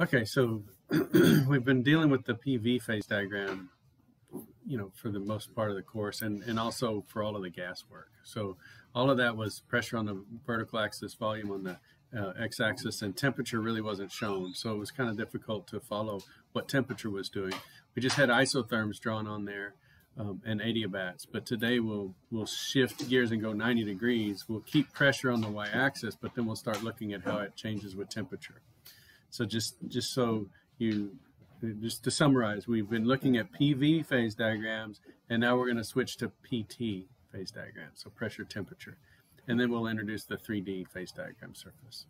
Okay, so we've been dealing with the PV phase diagram, you know, for the most part of the course and, and also for all of the gas work. So all of that was pressure on the vertical axis, volume on the uh, x-axis, and temperature really wasn't shown. So it was kind of difficult to follow what temperature was doing. We just had isotherms drawn on there um, and adiabats. But today we'll we'll shift gears and go 90 degrees. We'll keep pressure on the y-axis, but then we'll start looking at how it changes with temperature. So just just so you just to summarize, we've been looking at PV phase diagrams, and now we're going to switch to PT phase diagrams, so pressure temperature. And then we'll introduce the 3D phase diagram surface.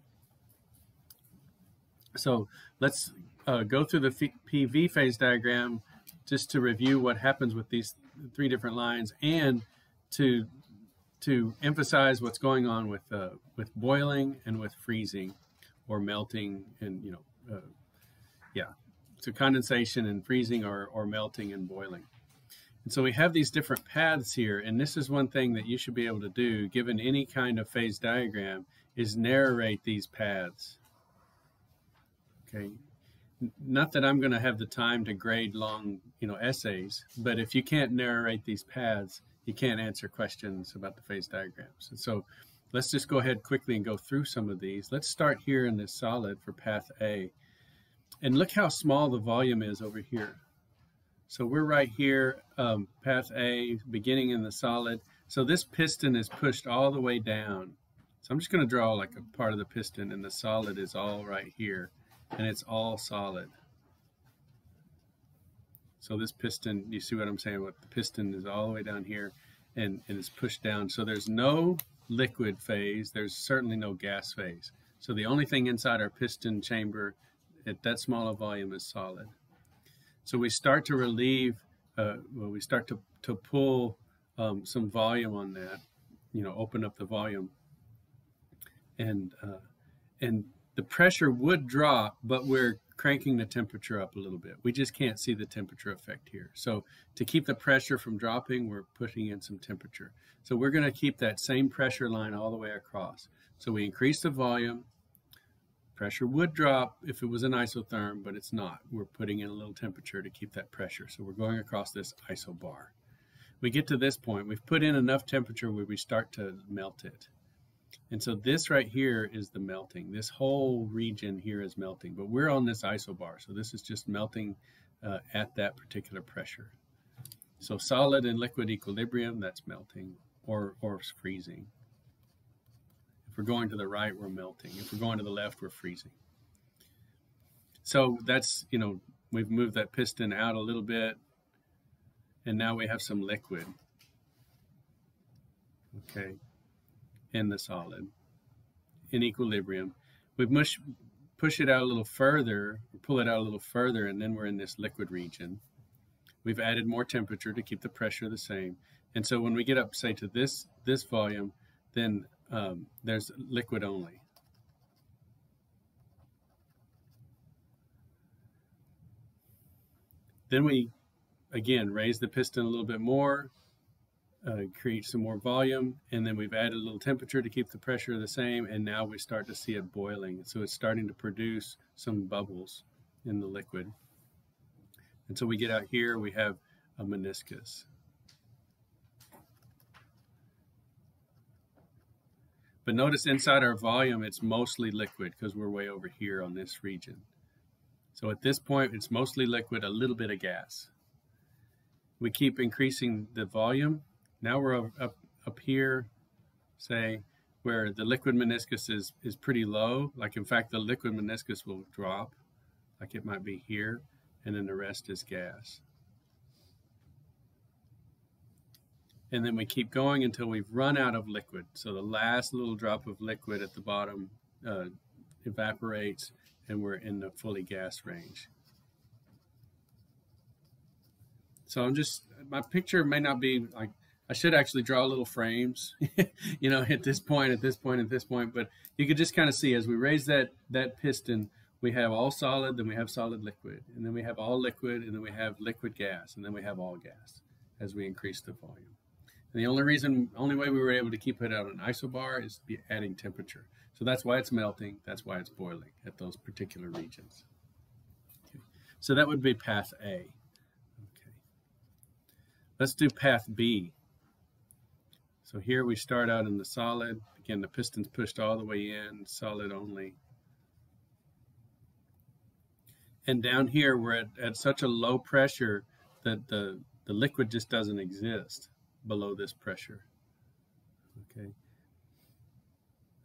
So let's uh, go through the PV phase diagram just to review what happens with these three different lines and to to emphasize what's going on with uh, with boiling and with freezing or melting and you know uh, yeah so condensation and freezing or, or melting and boiling. And so we have these different paths here and this is one thing that you should be able to do given any kind of phase diagram is narrate these paths. Okay? Not that I'm going to have the time to grade long, you know, essays, but if you can't narrate these paths, you can't answer questions about the phase diagrams. And so let's just go ahead quickly and go through some of these. Let's start here in this solid for path A. And look how small the volume is over here. So we're right here, um, path A, beginning in the solid. So this piston is pushed all the way down. So I'm just going to draw like a part of the piston, and the solid is all right here and it's all solid. So this piston, you see what I'm saying? What the piston is all the way down here and, and it's pushed down. So there's no liquid phase. There's certainly no gas phase. So the only thing inside our piston chamber at that small a volume is solid. So we start to relieve, uh, well, we start to, to pull um, some volume on that, you know, open up the volume. And, uh, and the pressure would drop, but we're cranking the temperature up a little bit. We just can't see the temperature effect here. So to keep the pressure from dropping, we're putting in some temperature. So we're going to keep that same pressure line all the way across. So we increase the volume. Pressure would drop if it was an isotherm, but it's not. We're putting in a little temperature to keep that pressure. So we're going across this isobar. We get to this point. We've put in enough temperature where we start to melt it. And so this right here is the melting. This whole region here is melting, but we're on this isobar. So this is just melting uh, at that particular pressure. So solid and liquid equilibrium, that's melting or, or freezing. If we're going to the right, we're melting. If we're going to the left, we're freezing. So that's, you know, we've moved that piston out a little bit, and now we have some liquid. Okay in the solid in equilibrium. We must push it out a little further, pull it out a little further, and then we're in this liquid region. We've added more temperature to keep the pressure the same. And so when we get up, say, to this, this volume, then um, there's liquid only. Then we, again, raise the piston a little bit more, uh, create some more volume and then we've added a little temperature to keep the pressure the same and now we start to see it boiling. So it's starting to produce some bubbles in the liquid. And so we get out here we have a meniscus. But notice inside our volume it's mostly liquid because we're way over here on this region. So at this point it's mostly liquid a little bit of gas. We keep increasing the volume now we're up, up here, say, where the liquid meniscus is, is pretty low. Like, in fact, the liquid meniscus will drop, like it might be here, and then the rest is gas. And then we keep going until we've run out of liquid. So the last little drop of liquid at the bottom uh, evaporates, and we're in the fully gas range. So I'm just, my picture may not be like I should actually draw little frames, you know, at this point, at this point, at this point. But you could just kind of see as we raise that that piston, we have all solid, then we have solid liquid, and then we have all liquid, and then we have liquid gas, and then we have all gas as we increase the volume. And the only reason, only way we were able to keep it out an isobar is be adding temperature. So that's why it's melting. That's why it's boiling at those particular regions. So that would be path A. Okay. Let's do path B. So here we start out in the solid. Again, the piston's pushed all the way in, solid only. And down here, we're at, at such a low pressure that the, the liquid just doesn't exist below this pressure. Okay.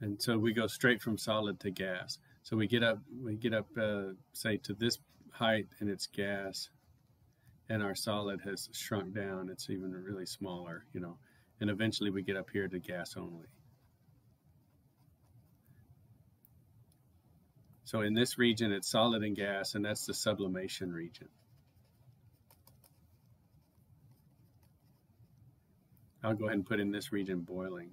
And so we go straight from solid to gas. So we get up, we get up, uh, say to this height and it's gas and our solid has shrunk down. It's even really smaller, you know, and eventually we get up here to gas only. So in this region, it's solid and gas, and that's the sublimation region. I'll go ahead and put in this region boiling.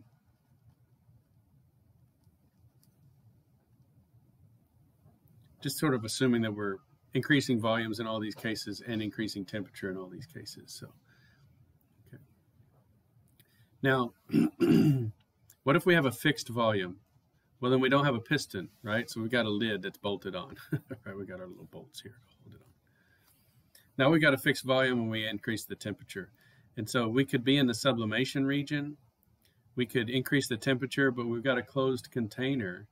Just sort of assuming that we're increasing volumes in all these cases and increasing temperature in all these cases. So. Now, what if we have a fixed volume? Well, then we don't have a piston, right? So we've got a lid that's bolted on, right? We got our little bolts here to hold it on. Now we've got a fixed volume when we increase the temperature. And so we could be in the sublimation region. We could increase the temperature, but we've got a closed container.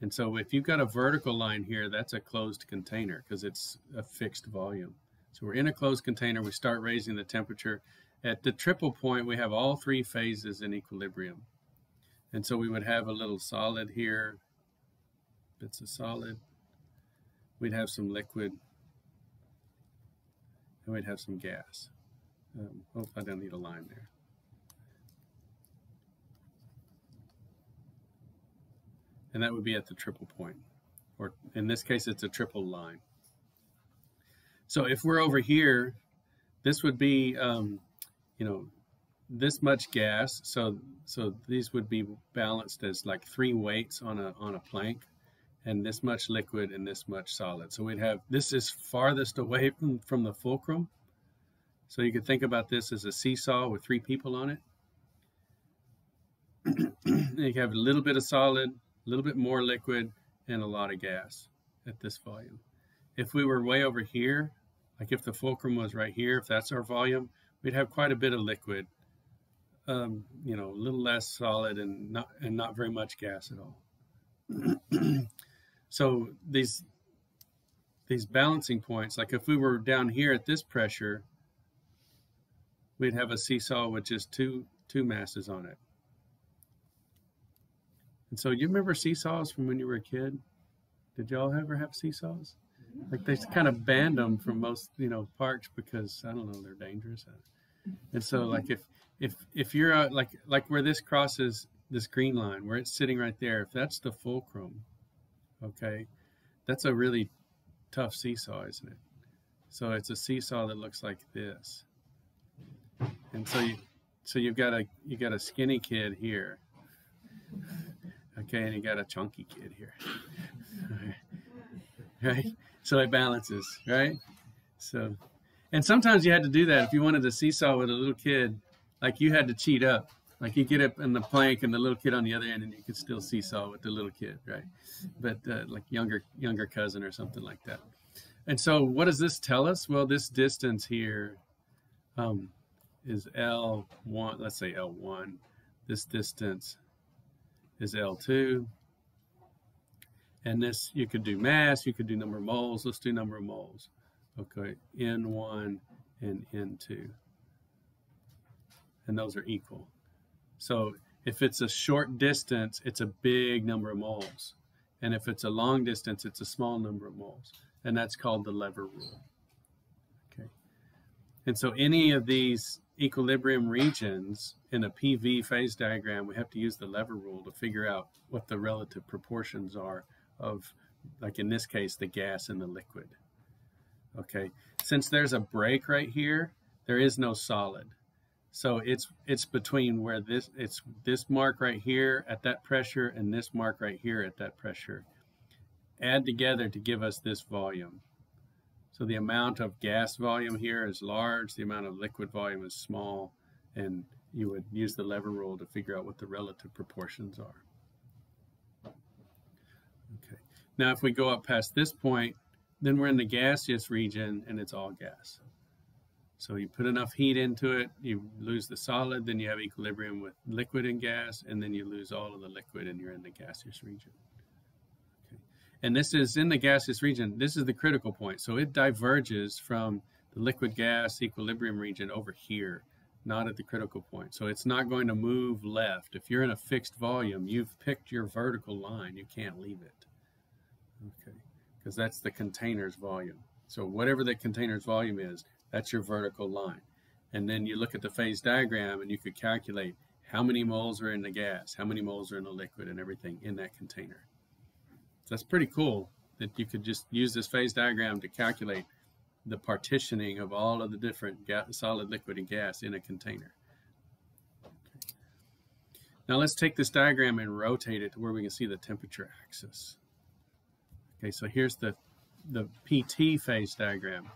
And so if you've got a vertical line here, that's a closed container because it's a fixed volume. So we're in a closed container. We start raising the temperature. At the triple point, we have all three phases in equilibrium. And so we would have a little solid here. It's a solid. We'd have some liquid. And we'd have some gas. Um, oh, I don't need a line there. And that would be at the triple point, or in this case, it's a triple line. So if we're over here, this would be, um, you know, this much gas. So so these would be balanced as like three weights on a on a plank, and this much liquid and this much solid. So we'd have this is farthest away from, from the fulcrum. So you could think about this as a seesaw with three people on it. you have a little bit of solid, a little bit more liquid, and a lot of gas at this volume. If we were way over here, like if the fulcrum was right here, if that's our volume, we'd have quite a bit of liquid, um, you know, a little less solid and not and not very much gas at all. so these these balancing points, like if we were down here at this pressure, we'd have a seesaw with just two two masses on it. And so you remember seesaws from when you were a kid? Did y'all ever have seesaws? Like they kind of banned them from most, you know, parks because I don't know, they're dangerous. And so like if if if you're out like like where this crosses this green line, where it's sitting right there, if that's the fulcrum, okay, that's a really tough seesaw, isn't it? So it's a seesaw that looks like this. And so you, so you've got a you got a skinny kid here, okay, and you got a chunky kid here, right? So it balances, right? So, and sometimes you had to do that if you wanted to seesaw with a little kid, like you had to cheat up, like you get up in the plank and the little kid on the other end, and you could still seesaw with the little kid, right? But uh, like younger younger cousin or something like that. And so, what does this tell us? Well, this distance here. Um, is L1, let's say L1. This distance is L2. And this, you could do mass, you could do number of moles. Let's do number of moles. Okay, N1 and N2. And those are equal. So if it's a short distance, it's a big number of moles. And if it's a long distance, it's a small number of moles. And that's called the lever rule. Okay. And so any of these equilibrium regions in a PV phase diagram, we have to use the lever rule to figure out what the relative proportions are of, like in this case, the gas and the liquid. Okay, since there's a break right here, there is no solid. So it's it's between where this it's this mark right here at that pressure and this mark right here at that pressure. Add together to give us this volume. So the amount of gas volume here is large, the amount of liquid volume is small, and you would use the lever rule to figure out what the relative proportions are. Okay. Now if we go up past this point, then we're in the gaseous region and it's all gas. So you put enough heat into it, you lose the solid, then you have equilibrium with liquid and gas, and then you lose all of the liquid and you're in the gaseous region. Okay. And this is in the gaseous region, this is the critical point. So it diverges from the liquid gas equilibrium region over here, not at the critical point. So it's not going to move left. If you're in a fixed volume, you've picked your vertical line, you can't leave it. Okay, because that's the container's volume. So whatever the container's volume is, that's your vertical line. And then you look at the phase diagram and you could calculate how many moles are in the gas, how many moles are in the liquid and everything in that container. So that's pretty cool that you could just use this phase diagram to calculate the partitioning of all of the different gas, solid, liquid, and gas in a container. Okay. Now let's take this diagram and rotate it to where we can see the temperature axis. Okay, so here's the, the PT phase diagram.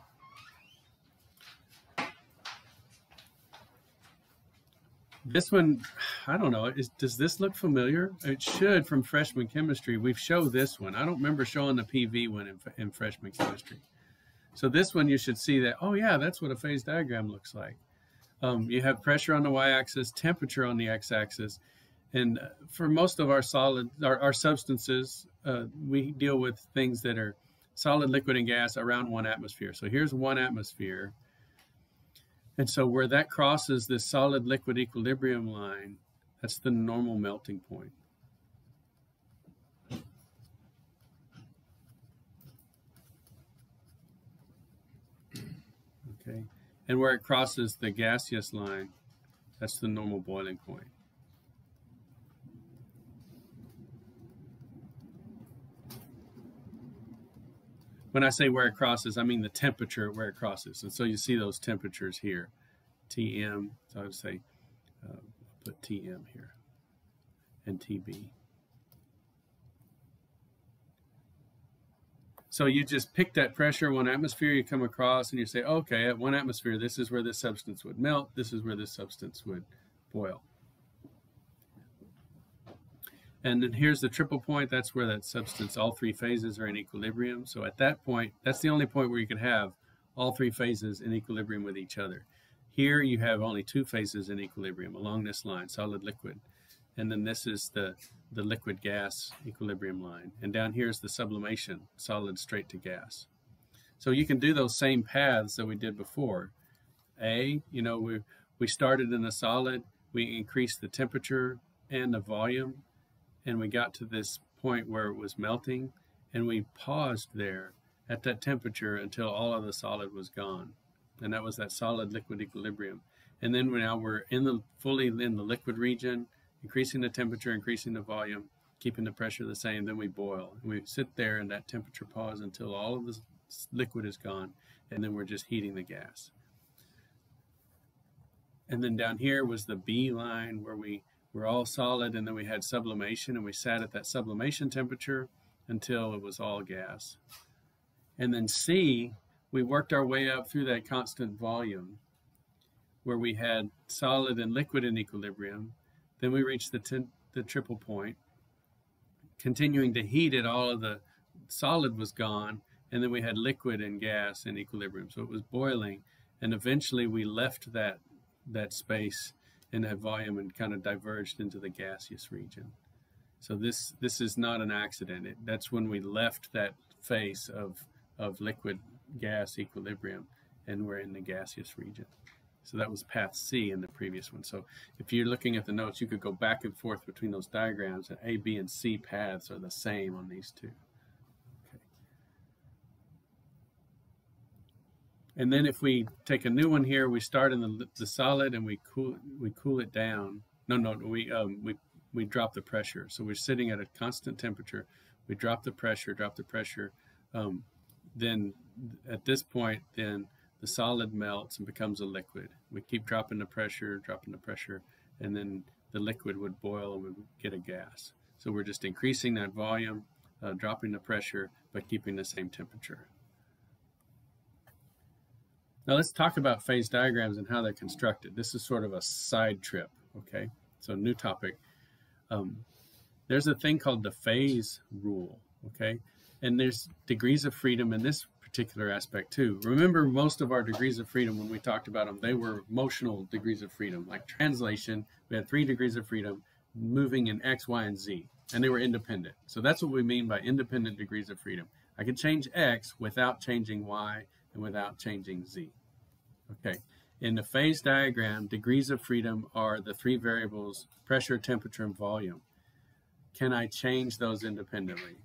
This one, I don't know. Is, does this look familiar? It should from freshman chemistry. We've showed this one. I don't remember showing the PV one in, in freshman chemistry. So this one, you should see that, oh yeah, that's what a phase diagram looks like. Um, you have pressure on the y-axis, temperature on the x-axis. And for most of our solid, our, our substances, uh, we deal with things that are solid, liquid, and gas around one atmosphere. So here's one atmosphere. And so where that crosses this solid liquid equilibrium line, that's the normal melting point. Okay. And where it crosses the gaseous line, that's the normal boiling point. When I say where it crosses, I mean the temperature where it crosses. And so you see those temperatures here, Tm, so I would say, uh, put Tm here, and Tb. So you just pick that pressure, one atmosphere you come across, and you say, okay, at one atmosphere, this is where this substance would melt, this is where this substance would boil. And then here's the triple point. That's where that substance, all three phases are in equilibrium. So at that point, that's the only point where you can have all three phases in equilibrium with each other. Here you have only two phases in equilibrium along this line, solid liquid. And then this is the, the liquid gas equilibrium line. And down here is the sublimation, solid straight to gas. So you can do those same paths that we did before. A, you know, we, we started in a solid, we increased the temperature and the volume and we got to this point where it was melting and we paused there at that temperature until all of the solid was gone. And that was that solid liquid equilibrium. And then we now we're in the fully in the liquid region increasing the temperature increasing the volume keeping the pressure the same. Then we boil. And we sit there in that temperature pause until all of the liquid is gone and then we're just heating the gas. And then down here was the B line where we were all solid, and then we had sublimation, and we sat at that sublimation temperature until it was all gas. And then C, we worked our way up through that constant volume where we had solid and liquid in equilibrium. Then we reached the, the triple point, continuing to heat it, all of the solid was gone, and then we had liquid and gas in equilibrium. So it was boiling, and eventually we left that that space in that volume and kind of diverged into the gaseous region. So this this is not an accident. It, that's when we left that face of of liquid gas equilibrium and we're in the gaseous region. So that was path C in the previous one. So if you're looking at the notes, you could go back and forth between those diagrams and A, B, and C paths are the same on these two. And then if we take a new one here, we start in the, the solid and we cool we cool it down. No, no, we um, we we drop the pressure. So we're sitting at a constant temperature. We drop the pressure, drop the pressure. Um, then at this point, then the solid melts and becomes a liquid. We keep dropping the pressure, dropping the pressure, and then the liquid would boil and we would get a gas. So we're just increasing that volume, uh, dropping the pressure, but keeping the same temperature. Now let's talk about phase diagrams and how they're constructed. This is sort of a side trip, okay? So new topic. Um, there's a thing called the phase rule, okay? And there's degrees of freedom in this particular aspect too. Remember, most of our degrees of freedom, when we talked about them, they were motional degrees of freedom. Like translation, we had three degrees of freedom moving in X, Y, and Z, and they were independent. So that's what we mean by independent degrees of freedom. I can change X without changing Y and without changing Z. Okay. In the phase diagram, degrees of freedom are the three variables, pressure, temperature, and volume. Can I change those independently?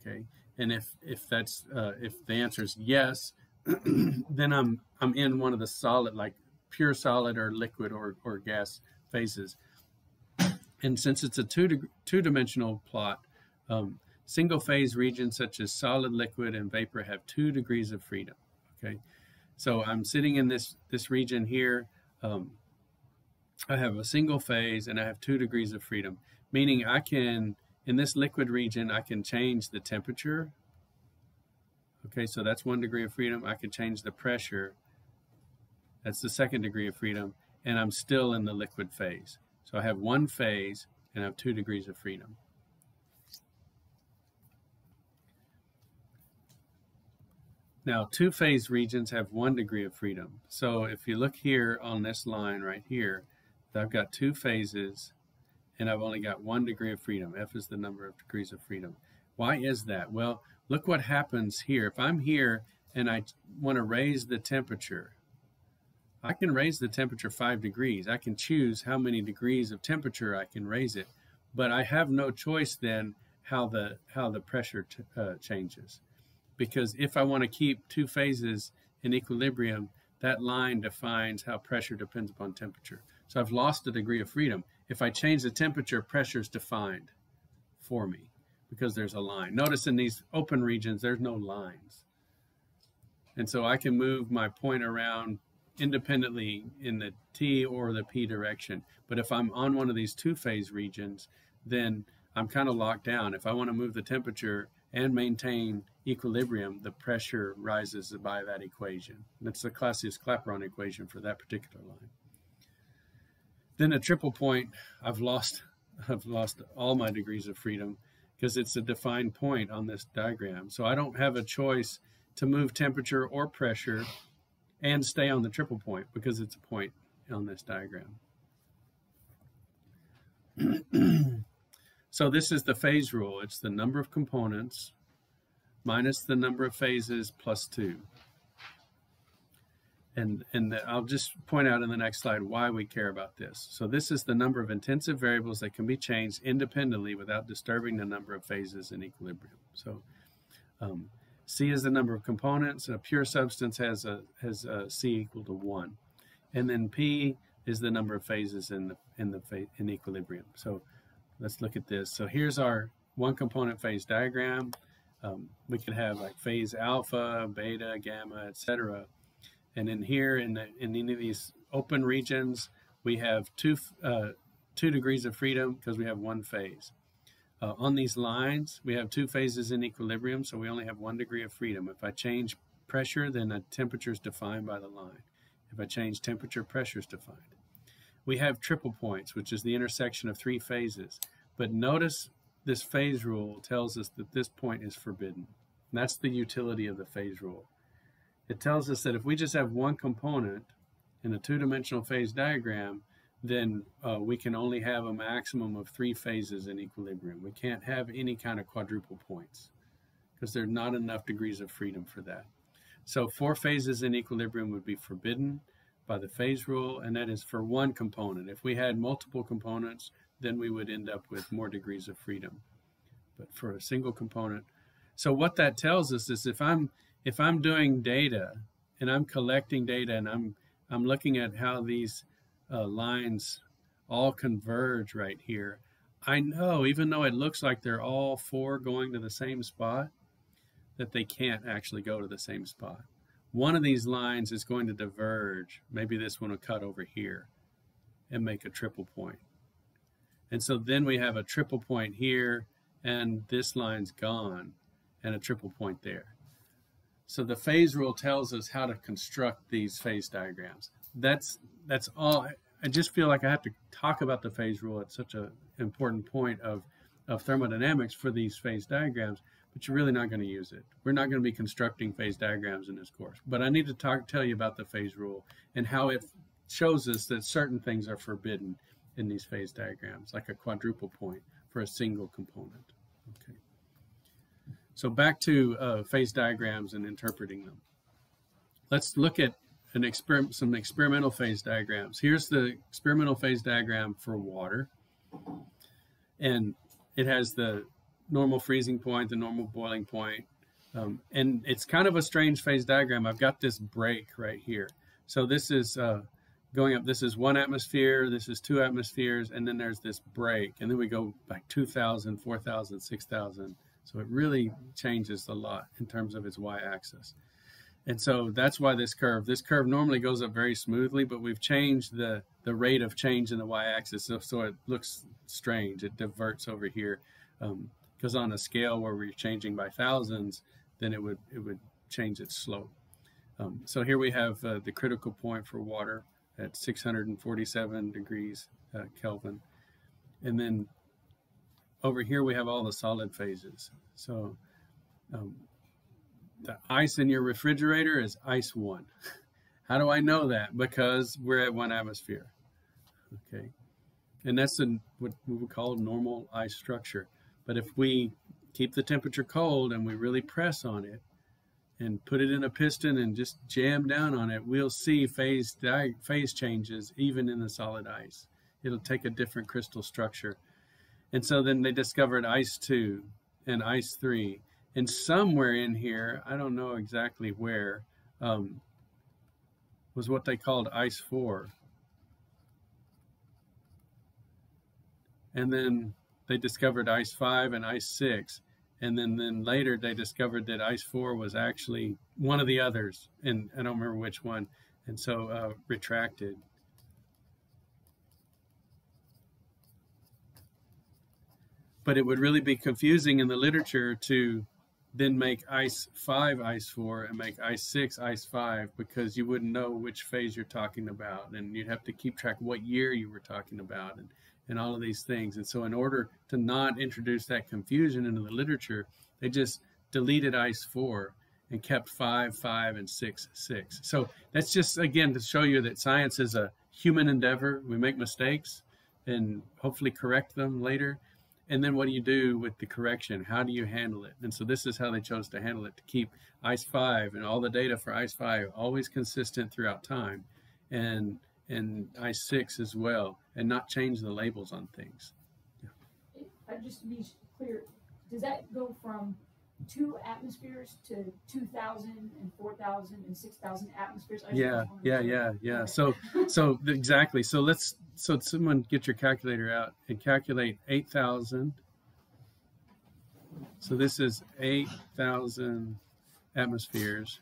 Okay. And if, if that's, uh, if the answer is yes, then I'm, I'm in one of the solid, like pure solid or liquid or, or gas phases. And since it's a two, two-dimensional plot, um, single phase regions such as solid, liquid, and vapor have two degrees of freedom. Okay. So I'm sitting in this, this region here. Um, I have a single phase and I have two degrees of freedom, meaning I can, in this liquid region, I can change the temperature. Okay, so that's one degree of freedom. I can change the pressure. That's the second degree of freedom. And I'm still in the liquid phase. So I have one phase and I have two degrees of freedom. Now, two-phase regions have one degree of freedom. So if you look here on this line right here, I've got two phases and I've only got one degree of freedom. F is the number of degrees of freedom. Why is that? Well, look what happens here. If I'm here and I want to raise the temperature, I can raise the temperature five degrees. I can choose how many degrees of temperature I can raise it, but I have no choice then how the how the pressure uh, changes because if I want to keep two phases in equilibrium, that line defines how pressure depends upon temperature. So I've lost a degree of freedom. If I change the temperature, pressure is defined for me because there's a line. Notice in these open regions, there's no lines. And so I can move my point around independently in the T or the P direction. But if I'm on one of these two phase regions, then I'm kind of locked down. If I want to move the temperature and maintain equilibrium, the pressure rises by that equation. That's the Clausius-Clapeyron equation for that particular line. Then a triple point, I've lost, I've lost all my degrees of freedom because it's a defined point on this diagram. So I don't have a choice to move temperature or pressure and stay on the triple point because it's a point on this diagram. so this is the phase rule. It's the number of components minus the number of phases plus 2. And, and I'll just point out in the next slide why we care about this. So this is the number of intensive variables that can be changed independently without disturbing the number of phases in equilibrium. So um, C is the number of components. A pure substance has a has a C equal to one, and then P is the number of phases in the in the in equilibrium. So let's look at this. So here's our one component phase diagram. Um, we could have like phase alpha, beta, gamma, etc. And in here, in, the, in any of these open regions, we have two, uh, two degrees of freedom because we have one phase. Uh, on these lines, we have two phases in equilibrium, so we only have one degree of freedom. If I change pressure, then the temperature is defined by the line. If I change temperature, pressure is defined. We have triple points, which is the intersection of three phases. But notice this phase rule tells us that this point is forbidden. And that's the utility of the phase rule. It tells us that if we just have one component in a two-dimensional phase diagram, then uh, we can only have a maximum of three phases in equilibrium. We can't have any kind of quadruple points because there are not enough degrees of freedom for that. So four phases in equilibrium would be forbidden by the phase rule, and that is for one component. If we had multiple components, then we would end up with more degrees of freedom. But for a single component, so what that tells us is if I'm if I'm doing data and I'm collecting data and I'm I'm looking at how these uh, lines all converge right here, I know even though it looks like they're all four going to the same spot, that they can't actually go to the same spot. One of these lines is going to diverge. Maybe this one will cut over here and make a triple point. And so then we have a triple point here, and this line's gone, and a triple point there. So the phase rule tells us how to construct these phase diagrams. That's that's all. I just feel like I have to talk about the phase rule at such an important point of, of thermodynamics for these phase diagrams but you're really not going to use it. We're not going to be constructing phase diagrams in this course, but I need to talk tell you about the phase rule and how it shows us that certain things are forbidden in these phase diagrams, like a quadruple point for a single component. Okay. So back to uh, phase diagrams and interpreting them. Let's look at an some experimental phase diagrams. Here's the experimental phase diagram for water. And it has the normal freezing point, the normal boiling point. Um, and it's kind of a strange phase diagram. I've got this break right here. So this is uh, going up. This is one atmosphere. This is two atmospheres. And then there's this break. And then we go like 2,000, 4,000, 6,000. So it really changes a lot in terms of its y-axis. And so that's why this curve, this curve normally goes up very smoothly, but we've changed the, the rate of change in the y-axis so, so it looks strange. It diverts over here. Because um, on a scale where we're changing by thousands, then it would, it would change its slope. Um, so here we have uh, the critical point for water at 647 degrees uh, Kelvin. And then over here we have all the solid phases. So um, the ice in your refrigerator is ice one. How do I know that? Because we're at one atmosphere. Okay. And that's a, what we would call normal ice structure. But if we keep the temperature cold and we really press on it and put it in a piston and just jam down on it, we'll see phase, phase changes even in the solid ice. It'll take a different crystal structure. And so then they discovered ice 2 and ice 3 and somewhere in here, I don't know exactly where, um, was what they called ice four. And then they discovered ice five and ice six. And then, then later they discovered that ice four was actually one of the others. And I don't remember which one. And so uh, retracted. But it would really be confusing in the literature to then make ice 5 ice 4 and make ice 6 ice 5 because you wouldn't know which phase you're talking about and you'd have to keep track what year you were talking about and, and all of these things. And so in order to not introduce that confusion into the literature they just deleted ice 4 and kept 5 5 and 6 6 so that's just again to show you that science is a human endeavor. We make mistakes and hopefully correct them later. And then what do you do with the correction? How do you handle it? And so this is how they chose to handle it to keep ICE 5 and all the data for ICE 5 always consistent throughout time. And and ICE 6 as well and not change the labels on things. Yeah. Uh, just to be clear, does that go from two atmospheres to 2,000 and 4,000 and 6,000 atmospheres? Yeah, yeah, yeah, yeah. So, so exactly. So let's, so someone get your calculator out and calculate 8,000. So this is 8,000 atmospheres.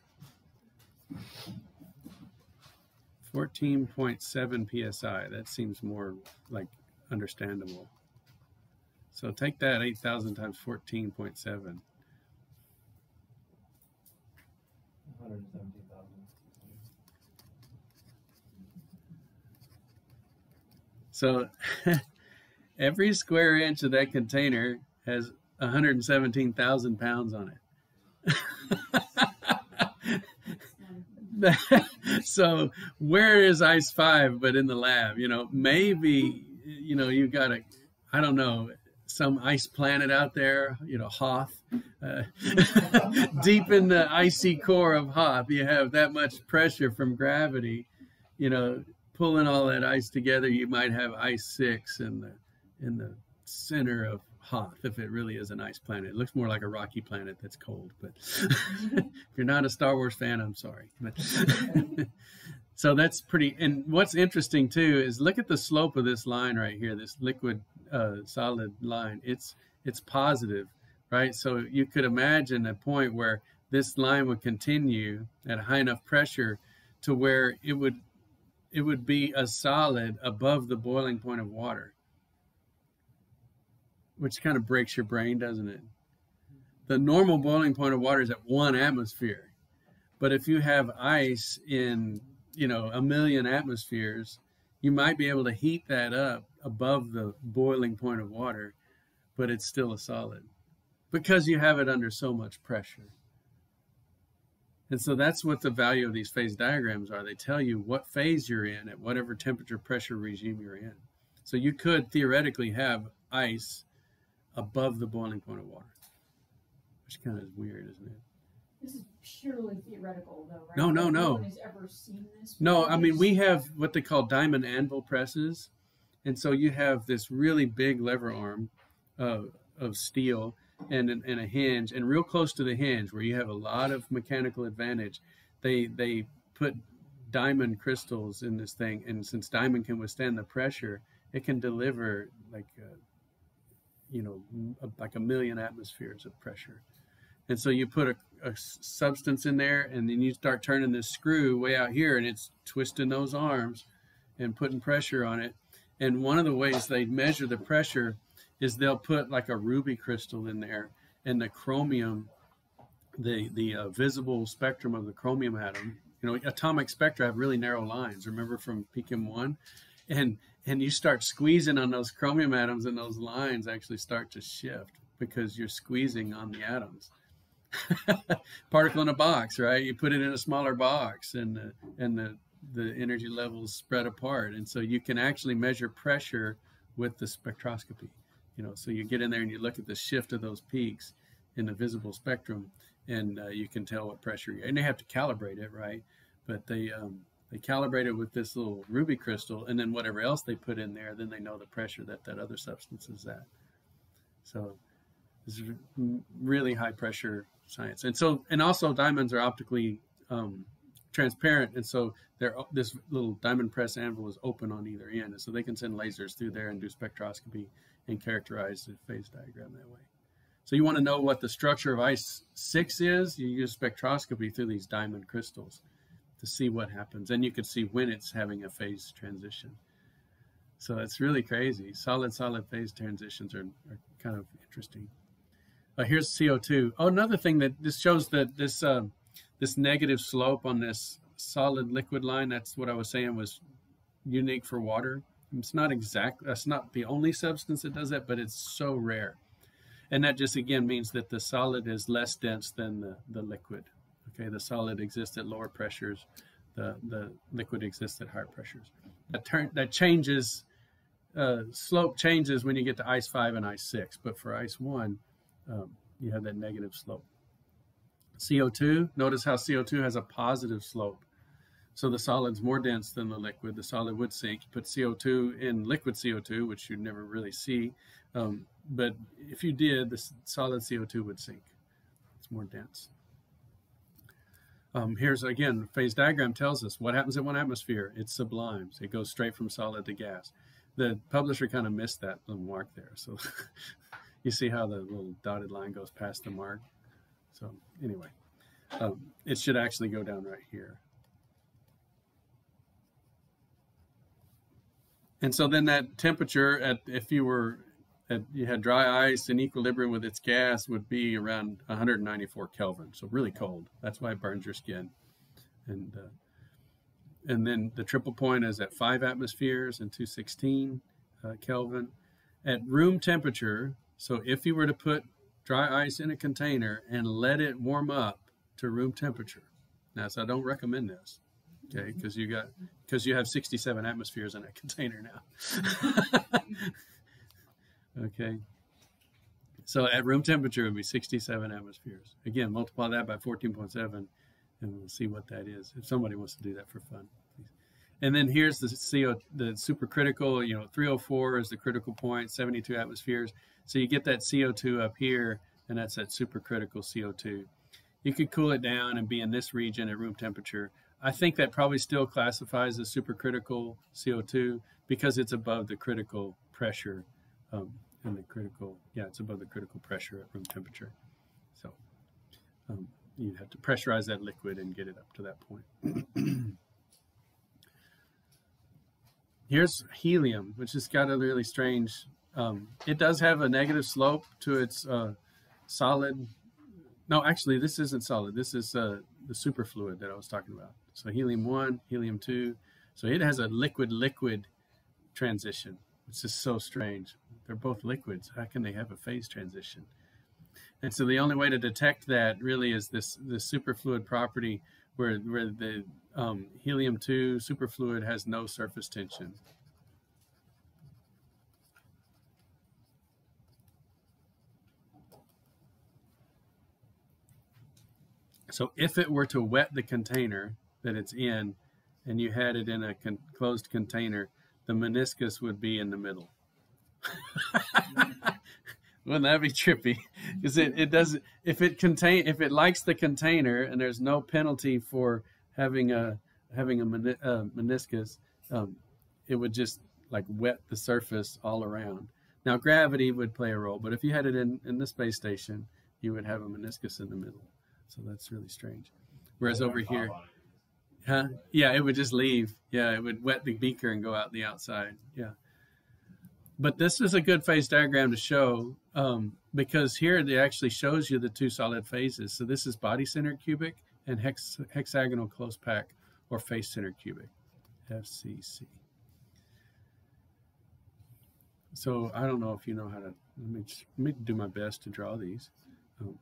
14.7 psi. That seems more like understandable. So take that 8,000 times 14.7. So every square inch of that container has 117,000 pounds on it. so where is ice five but in the lab you know maybe you know you've got a i don't know some ice planet out there, you know, Hoth. Uh, deep in the icy core of Hoth, you have that much pressure from gravity, you know, pulling all that ice together. You might have ice six in the in the center of Hoth if it really is an ice planet. It looks more like a rocky planet that's cold. But if you're not a Star Wars fan, I'm sorry. But so that's pretty. And what's interesting too is look at the slope of this line right here. This liquid uh, solid line. It's it's positive, right? So you could imagine a point where this line would continue at a high enough pressure to where it would it would be a solid above the boiling point of water, which kind of breaks your brain, doesn't it? The normal boiling point of water is at one atmosphere, but if you have ice in you know a million atmospheres, you might be able to heat that up above the boiling point of water, but it's still a solid. because you have it under so much pressure. And so that's what the value of these phase diagrams are. They tell you what phase you're in at whatever temperature pressure regime you're in. So you could theoretically have ice above the boiling point of water, which kind of is weird, isn't it? This is purely theoretical, though, right? No, no, no. one ever seen this. No. I mean, we have what they call diamond anvil presses. And so you have this really big lever arm uh, of steel and, and a hinge, and real close to the hinge where you have a lot of mechanical advantage, they, they put diamond crystals in this thing. And since diamond can withstand the pressure, it can deliver like, uh, you know, like a million atmospheres of pressure. And so you put a substance in there, and then you start turning this screw way out here, and it's twisting those arms and putting pressure on it. And one of the ways they measure the pressure is they'll put like a ruby crystal in there, and the chromium, the the uh, visible spectrum of the chromium atom. You know, atomic spectra have really narrow lines. Remember from PChem one, and and you start squeezing on those chromium atoms, and those lines actually start to shift because you're squeezing on the atoms. particle in a box, right? You put it in a smaller box, and the and the the energy levels spread apart, and so you can actually measure pressure with the spectroscopy. You know, so you get in there and you look at the shift of those peaks in the visible spectrum, and uh, you can tell what pressure. And they have to calibrate it, right? But they um, they calibrate it with this little ruby crystal, and then whatever else they put in there, then they know the pressure that that other substance is at. So it's really high pressure science. And so, and also diamonds are optically um, transparent. And so they're, this little diamond press anvil is open on either end. And so they can send lasers through there and do spectroscopy and characterize the phase diagram that way. So you want to know what the structure of ice six is, you use spectroscopy through these diamond crystals to see what happens. And you can see when it's having a phase transition. So it's really crazy. Solid solid phase transitions are, are kind of interesting. Uh, here's CO2. Oh, another thing that this shows that this uh, this negative slope on this solid liquid line. That's what I was saying was unique for water. It's not exact. That's not the only substance that does that, but it's so rare. And that just again means that the solid is less dense than the, the liquid. Okay, the solid exists at lower pressures. The the liquid exists at higher pressures. That turn that changes. Uh, slope changes when you get to ice five and ice six, but for ice one, um, you have that negative slope. CO2, notice how CO2 has a positive slope. So the solid's more dense than the liquid. The solid would sink. You put CO2 in liquid CO2, which you'd never really see. Um, but if you did, the solid CO2 would sink. It's more dense. Um, here's again, phase diagram tells us what happens in one atmosphere. It sublimes. It goes straight from solid to gas. The publisher kind of missed that little mark there. So you see how the little dotted line goes past the mark. So anyway, um, it should actually go down right here. And so then that temperature at if you were you had dry ice in equilibrium with its gas would be around 194 Kelvin. So really cold. That's why it burns your skin. And uh, and then the triple point is at five atmospheres and 216 uh, Kelvin. At room temperature, so if you were to put dry ice in a container and let it warm up to room temperature. Now, so I don't recommend this, okay, because you got because you have 67 atmospheres in a container now. okay. So at room temperature, it would be 67 atmospheres. Again, multiply that by 14.7, and we'll see what that is. If somebody wants to do that for fun. And then here's the CO, the supercritical. You know, 304 is the critical point, 72 atmospheres. So you get that CO2 up here, and that's that supercritical CO2. You could cool it down and be in this region at room temperature. I think that probably still classifies as supercritical CO2 because it's above the critical pressure um, and the critical, yeah, it's above the critical pressure at room temperature. So um, you'd have to pressurize that liquid and get it up to that point. Here's helium, which has got a really strange. Um, it does have a negative slope to its uh, solid. No, actually, this isn't solid. This is uh, the superfluid that I was talking about. So helium one, helium two. So it has a liquid-liquid transition. It's just so strange. They're both liquids. How can they have a phase transition? And so the only way to detect that really is this the superfluid property where where the um, helium 2 superfluid has no surface tension. So if it were to wet the container that it's in and you had it in a con closed container, the meniscus would be in the middle. Wouldn't that be trippy? Because it, it doesn't if it contain if it likes the container and there's no penalty for having a having a meni- uh, meniscus, um, it would just like wet the surface all around. Now gravity would play a role, but if you had it in in the space station, you would have a meniscus in the middle. So that's really strange. Whereas over here, huh? Yeah, it would just leave. Yeah, it would wet the beaker and go out the outside. Yeah. But this is a good phase diagram to show um, because here it actually shows you the two solid phases. So this is body centered cubic and hex, hexagonal close pack or face centered cubic, FCC. So I don't know if you know how to, let me, let me do my best to draw these. Um,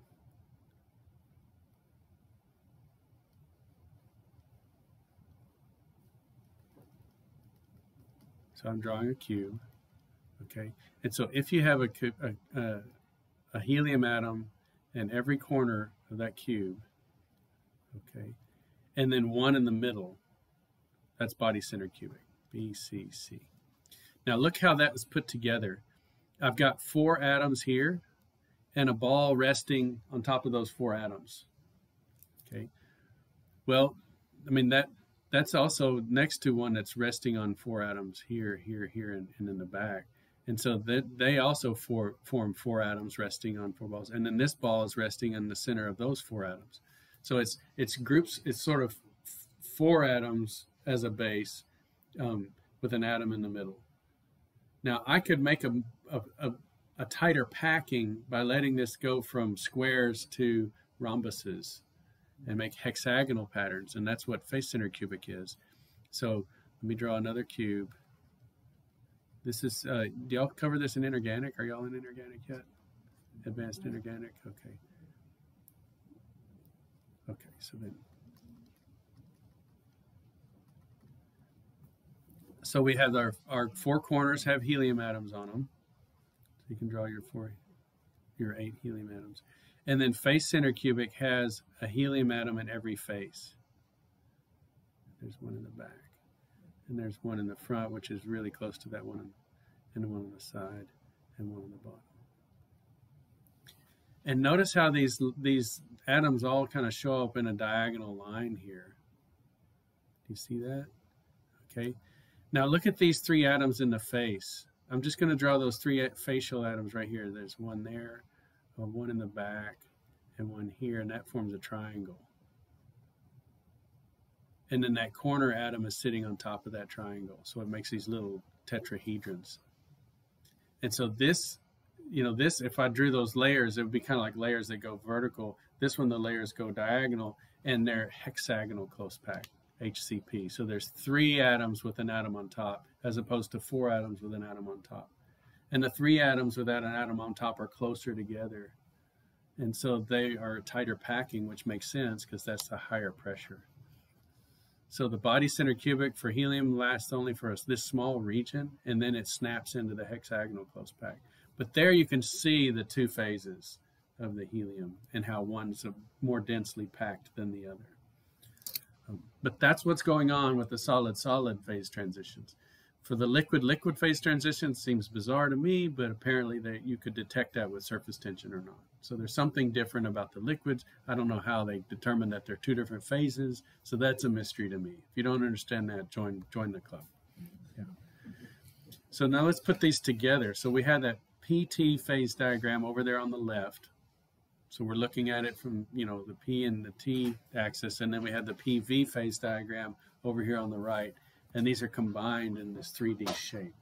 So I'm drawing a cube, okay? And so if you have a, a, a, helium atom in every corner of that cube, okay, and then one in the middle, that's body center cubic, BCC. Now look how that was put together. I've got four atoms here and a ball resting on top of those four atoms, okay? Well, I mean, that that's also next to one that's resting on four atoms here, here, here, and, and in the back. And so that they also for, form four atoms resting on four balls. And then this ball is resting in the center of those four atoms. So it's it's groups, it's sort of four atoms as a base um, with an atom in the middle. Now I could make a, a, a, a tighter packing by letting this go from squares to rhombuses and make hexagonal patterns. And that's what face center cubic is. So let me draw another cube. This is, uh, do y'all cover this in inorganic? Are y'all in inorganic yet? Advanced inorganic? Okay. Okay, so then. So we have our, our four corners have helium atoms on them. So you can draw your four, your eight helium atoms. And then face center cubic has a helium atom in every face. There's one in the back. And there's one in the front, which is really close to that one, and one on the side, and one on the bottom. And notice how these these atoms all kind of show up in a diagonal line here. Do you see that? Okay. Now look at these three atoms in the face. I'm just going to draw those three eh, facial atoms right here. There's one there, uh, one in the back, and one here, and that forms a triangle. And then that corner atom is sitting on top of that triangle. So it makes these little tetrahedrons. And so this, you know, this, if I drew those layers, it would be kind of like layers that go vertical. This one, the layers go diagonal, and they're hexagonal close pack, HCP. So there's three atoms with an atom on top, as opposed to four atoms with an atom on top. And the three atoms without an atom on top are closer together. And so they are tighter packing, which makes sense because that's the higher pressure. So the body center cubic for helium lasts only for us this small region, and then it snaps into the hexagonal close pack. But there you can see the two phases of the helium and how one's more densely packed than the other. Um, but that's what's going on with the solid-solid phase transitions. For the liquid-liquid phase transition, seems bizarre to me, but apparently that you could detect that with surface tension or not. So there's something different about the liquids. I don't know how they determine that they're two different phases. So that's a mystery to me. If you don't understand that, join join the club. So now let's put these together. So we had that PT phase diagram over there on the left. So we're looking at it from, you know, the P and the T axis, and then we had the PV phase diagram over here on the right and these are combined in this 3D shape.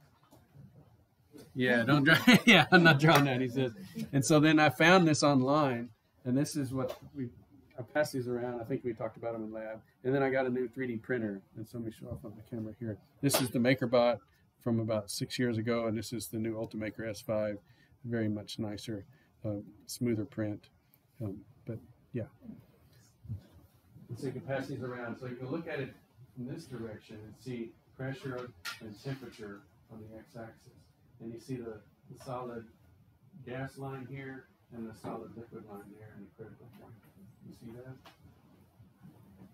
Yeah, don't draw. yeah, I'm not drawing that. He says, and so then I found this online, and this is what we. I passed these around. I think we talked about them in lab, and then I got a new 3D printer. And so let me show off on the camera here. This is the MakerBot from about six years ago, and this is the new Ultimaker S5, very much nicer uh, smoother print. Um, but yeah. So you can pass these around. So you can look at it in this direction and see pressure and temperature on the x-axis. And you see the, the solid gas line here and the solid liquid line there in the critical point. You see that?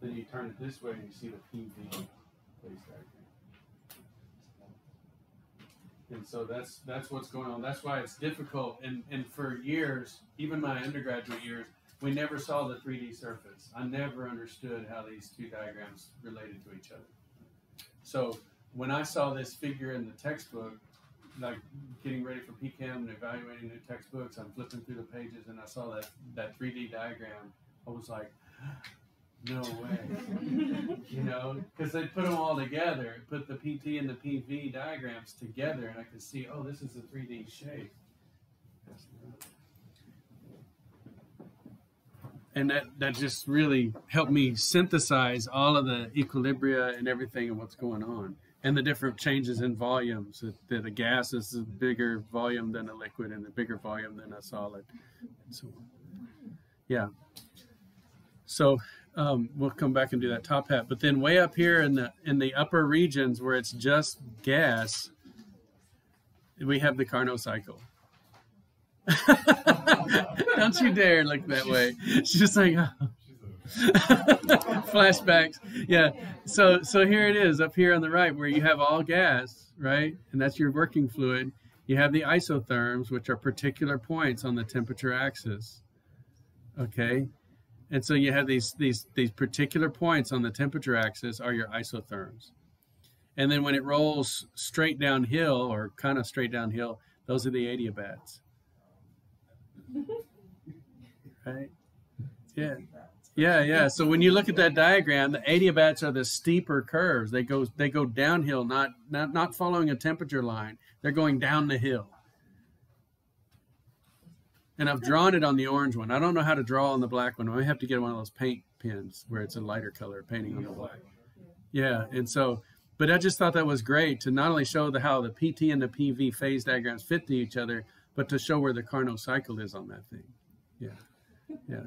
Then you turn it this way and you see the PV phase diagram. And so that's that's what's going on. That's why it's difficult. And and for years, even my undergraduate years, we never saw the 3D surface. I never understood how these two diagrams related to each other. So when I saw this figure in the textbook, like getting ready for PChem and evaluating new textbooks, I'm flipping through the pages and I saw that, that 3D diagram. I was like, no way. you know, because they put them all together, put the PT and the PV diagrams together, and I could see, oh, this is a 3D shape. And that, that just really helped me synthesize all of the equilibria and everything and what's going on and the different changes in volumes. That, that a gas is a bigger volume than a liquid and a bigger volume than a solid, and so on. Yeah. So um, we'll come back and do that top hat. But then way up here in the in the upper regions where it's just gas, we have the Carnot cycle. Don't you dare look that way. She's just like, oh. flashbacks. Yeah. So so here it is up here on the right where you have all gas right? And that's your working fluid. You have the isotherms which are particular points on the temperature axis okay? And so you have these these these particular points on the temperature axis are your isotherms. And then when it rolls straight downhill or kind of straight downhill those are the adiabats right? Yeah yeah, yeah. So when you look at that diagram, the adiabats are the steeper curves. They go they go downhill, not not not following a temperature line. They're going down the hill. And I've drawn it on the orange one. I don't know how to draw on the black one. I have to get one of those paint pens where it's a lighter color painting on the black. Yeah, and so but I just thought that was great to not only show the how the PT and the PV phase diagrams fit to each other, but to show where the Carnot cycle is on that thing. Yeah. Yeah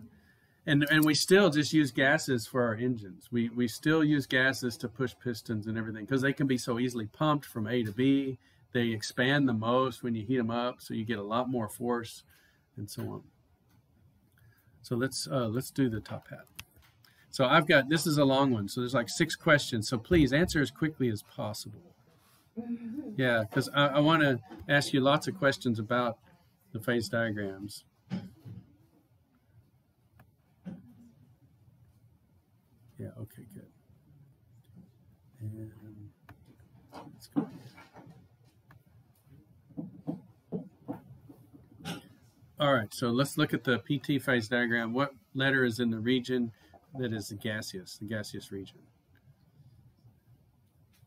and and we still just use gases for our engines. We we still use gases to push pistons and everything because they can be so easily pumped from A to B. They expand the most when you heat them up, so you get a lot more force, and so on. So let's uh, let's do the top hat. So I've got this is a long one, so there's like six questions. So please answer as quickly as possible. Yeah, because I, I want to ask you lots of questions about the phase diagrams. Yeah, okay, good. And let's go All right, so let's look at the PT phase diagram. What letter is in the region that is the gaseous, the gaseous region?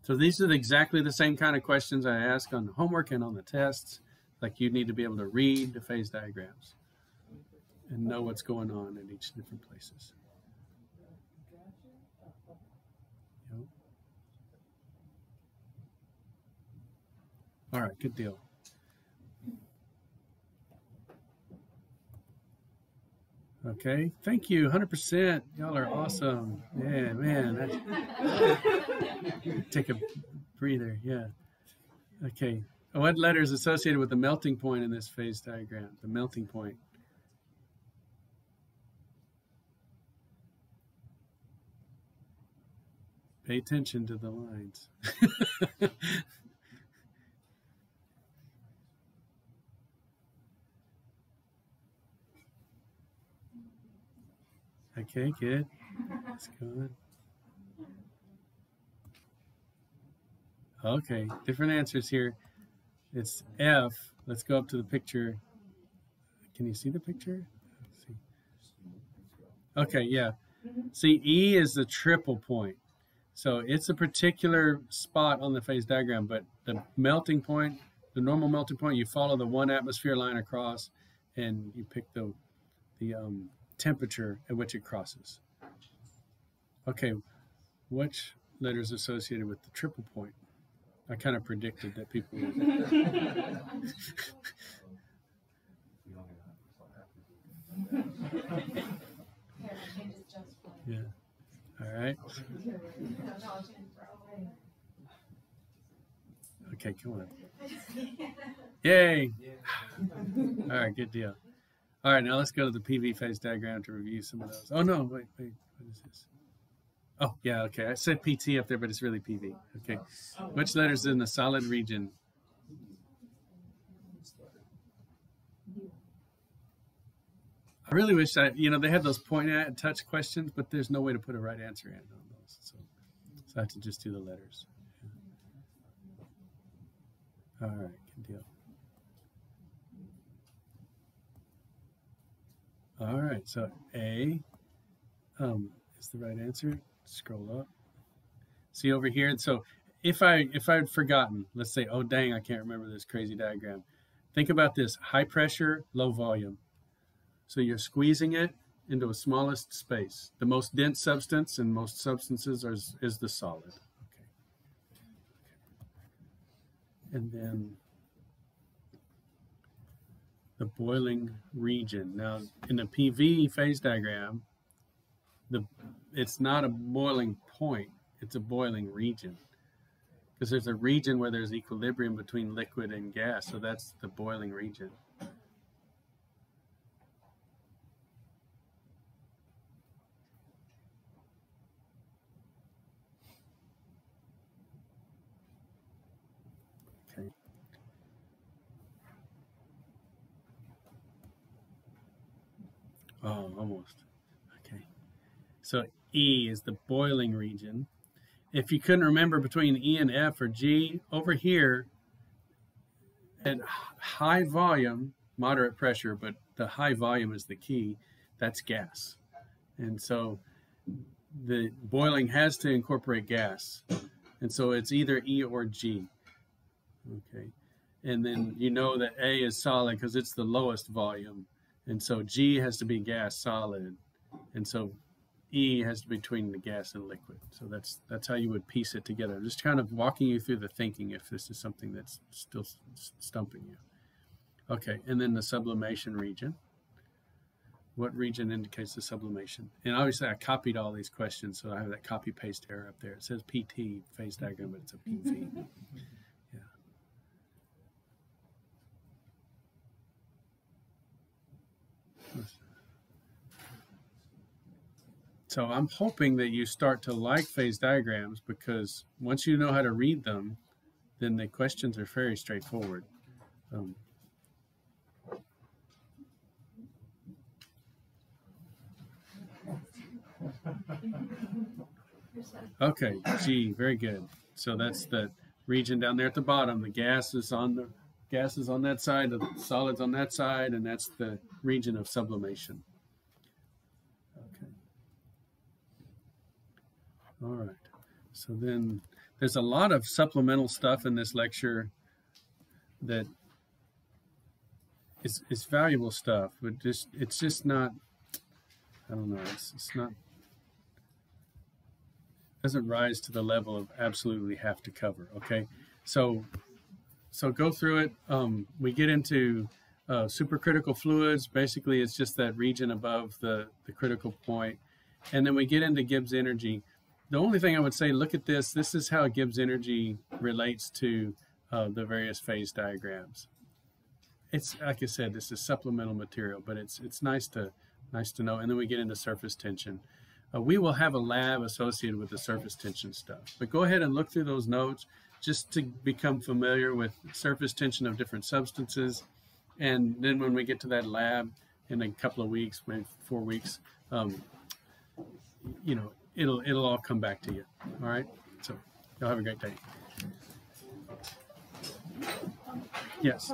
So these are exactly the same kind of questions I ask on the homework and on the tests. Like you need to be able to read the phase diagrams and know what's going on in each different places. All right, good deal. Okay, thank you, 100%. Y'all are awesome. Yeah, man. take a breather, yeah. Okay, oh, what letter is associated with the melting point in this phase diagram? The melting point. Pay attention to the lines. Okay, good. That's good. Okay, different answers here. It's F. Let's go up to the picture. Can you see the picture? see. Okay, yeah. See, E is the triple point. So it's a particular spot on the phase diagram, but the melting point, the normal melting point, you follow the one atmosphere line across and you pick the, the um, temperature at which it crosses. Okay, which letter is associated with the triple point? I kind of predicted that people would. Yeah. All right. Okay, come on. Yay! All right, good deal. All right, now let's go to the PV phase diagram to review some of those. Oh no, wait, wait, what is this? Oh yeah, okay. I said PT up there, but it's really PV. Okay. Which letters in the solid region? I really wish I, you know, they had those point at touch questions, but there's no way to put a right answer in on those. So, so I have to just do the letters. All right, good deal. All right, so A um, is the right answer. Scroll up. See over here. So if I if I'd forgotten, let's say, oh dang, I can't remember this crazy diagram. Think about this: high pressure, low volume. So you're squeezing it into a smallest space. The most dense substance in most substances are, is the solid. Okay. And then the boiling region. Now, in the PV phase diagram, the it's not a boiling point, it's a boiling region. Because there's a region where there's equilibrium between liquid and gas, so that's the boiling region. Okay. Oh, almost. Okay. So E is the boiling region. If you couldn't remember between E and F or G, over here at high volume, moderate pressure, but the high volume is the key, that's gas. And so the boiling has to incorporate gas. And so it's either E or G. Okay. And then you know that A is solid because it's the lowest volume. And so G has to be gas solid. And so E has to be between the gas and liquid. So that's that's how you would piece it together. I'm just kind of walking you through the thinking if this is something that's still stumping you. Okay, and then the sublimation region. What region indicates the sublimation? And obviously I copied all these questions, so I have that copy paste error up there. It says PT, phase diagram, but it's a PV. So I'm hoping that you start to like phase diagrams because once you know how to read them, then the questions are very straightforward. Um, okay, G, very good. So that's the region down there at the bottom. The gas is on the gas is on that side, the solids on that side, and that's the region of sublimation. All right. So then there's a lot of supplemental stuff in this lecture that is, is valuable stuff, but just it's just not I don't know, it's, it's not doesn't rise to the level of absolutely have to cover. Okay. So so go through it. Um, we get into uh, supercritical fluids. Basically, it's just that region above the, the critical point. And then we get into Gibbs energy. The only thing I would say, look at this. This is how Gibbs energy relates to uh, the various phase diagrams. It's like I said, this is supplemental material, but it's it's nice to nice to know. And then we get into surface tension. Uh, we will have a lab associated with the surface tension stuff. But go ahead and look through those notes just to become familiar with surface tension of different substances. And then when we get to that lab in a couple of weeks, maybe four weeks, um, you know, it'll it'll all come back to you. All right. So y'all have a great day. Yes.